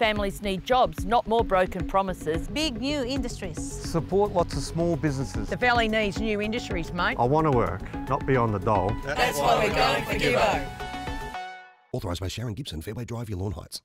Families need jobs, not more broken promises. Big new industries. Support lots of small businesses. The valley needs new industries, mate. I want to work, not be on the dole. That's why we're going for Gibbo. Authorised by Sharon Gibson, Fairway Drive, Yallourn Heights.